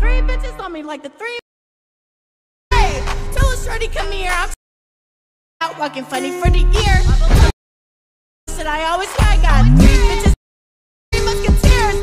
three bitches on me like the three. Hey, tell a shorty come here. I'm out walking funny for the year. Said I always I got three bitches, three musketeers.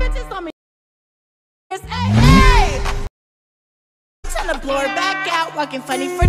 Bitches on me. Hey, hey! Trying to back out, walking funny for